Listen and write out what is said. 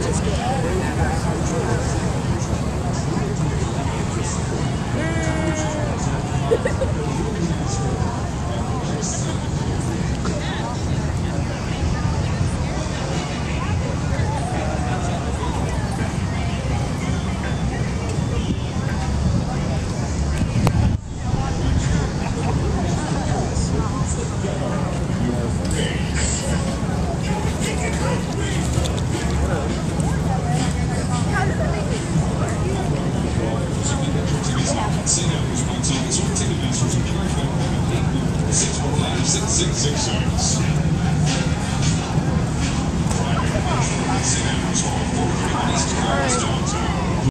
Yes. Six one five six six six.